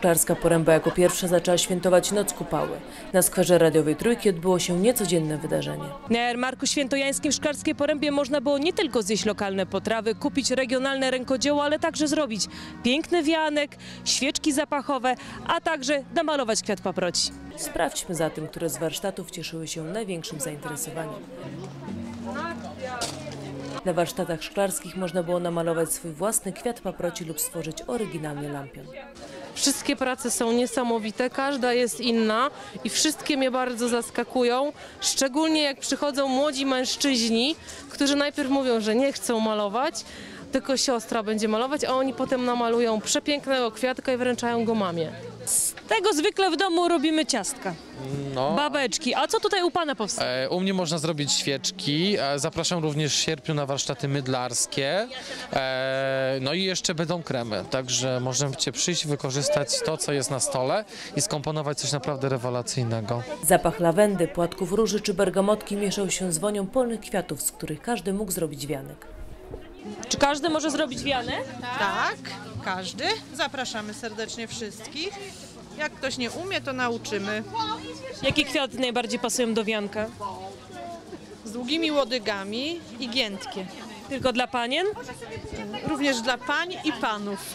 Szklarska Poręba jako pierwsza zaczęła świętować Noc Kupały. Na skwerze radiowej Trójki odbyło się niecodzienne wydarzenie. Na jarmarku świętojańskim w Szklarskiej Porębie można było nie tylko zjeść lokalne potrawy, kupić regionalne rękodzieło, ale także zrobić piękny wianek, świeczki zapachowe, a także namalować kwiat paproci. Sprawdźmy zatem, które z warsztatów cieszyły się największym zainteresowaniem. Na warsztatach szklarskich można było namalować swój własny kwiat paproci lub stworzyć oryginalny lampion. Wszystkie prace są niesamowite, każda jest inna i wszystkie mnie bardzo zaskakują, szczególnie jak przychodzą młodzi mężczyźni, którzy najpierw mówią, że nie chcą malować, tylko siostra będzie malować, a oni potem namalują przepięknego kwiatka i wręczają go mamie. Tego zwykle w domu robimy ciastka, No. babeczki. A co tutaj u Pana powstało? E, U mnie można zrobić świeczki. E, Zapraszam również w sierpniu na warsztaty mydlarskie. E, No i jeszcze będą kremy. Także możecie przyjść, wykorzystać to, co jest na stole i skomponować coś naprawdę rewelacyjnego. Zapach lawendy, płatków róży czy bergamotki mieszał się z wonią polnych kwiatów, z których każdy mógł zrobić wianek. Czy każdy może zrobić wianę? Tak, każdy. Zapraszamy serdecznie wszystkich. Jak ktoś nie umie, to nauczymy. Jakie kwiaty najbardziej pasują do wianka? Z długimi łodygami i giętkie. Tylko dla panien? Również dla pań i panów.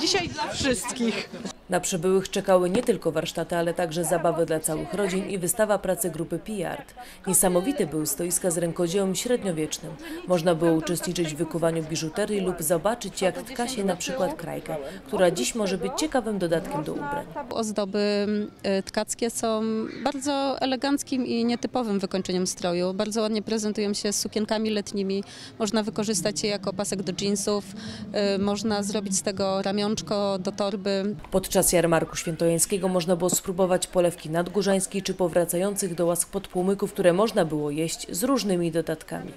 Dzisiaj dla wszystkich. Na przybyłych czekały nie tylko warsztaty, ale także zabawy dla całych rodzin i wystawa pracy grupy P-Art. Niesamowite były stoiska z rękodziełem średniowiecznym. Można było uczestniczyć w wykuwaniu biżuterii lub zobaczyć, jak tka się na przykład krajkę, która dziś może być ciekawym dodatkiem do ubrań. Ozdoby y, tkackie są bardzo eleganckim i nietypowym wykończeniem stroju. Bardzo ładnie prezentują się z sukienkami letnimi. Można wykorzystać je jako pasek do jeansów. y, Można zrobić z tego ramionczko do torby. Podczas jarmarku świętojańskiego można było spróbować polewki nadgórzańskiej czy powracających do łask podpłomyków, które można było jeść z różnymi dodatkami.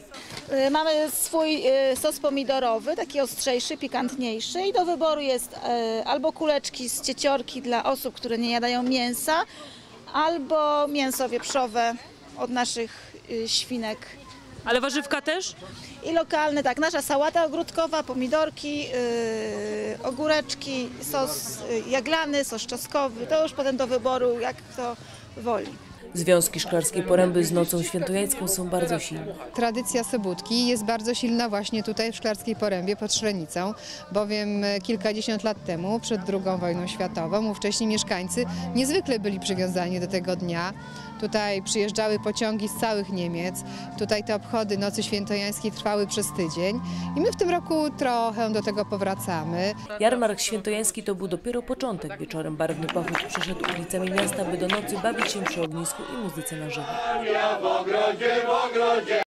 Y, Mamy swój y, sos pomidorowy, taki ostrzejszy, pikantniejszy i do wyboru jest y, albo kuleczki z cieciorki dla osób, które nie jadają mięsa, albo mięso wieprzowe od naszych świnek. Ale warzywka też? I lokalne, tak, nasza sałata ogródkowa, pomidorki, y, ogóreczki, sos y, jaglany, sos czosnkowy, to już potem do wyboru, jak kto woli. Związki Szklarskiej Poręby z Nocą Świętojańską są bardzo silne. Tradycja sobótki jest bardzo silna właśnie tutaj w Szklarskiej Porębie pod Szrenicą, bowiem kilkadziesiąt lat temu, przed II wojną światową, ówcześni mieszkańcy niezwykle byli przywiązani do tego dnia. Tutaj przyjeżdżały pociągi z całych Niemiec, tutaj te obchody Nocy Świętojańskiej trwały przez tydzień i my w tym roku trochę do tego powracamy. Jarmark Świętojański to był dopiero początek. Wieczorem barwny pochód przeszedł ulicami miasta, by do nocy bawić się przy ognisku i muzyce na żywo.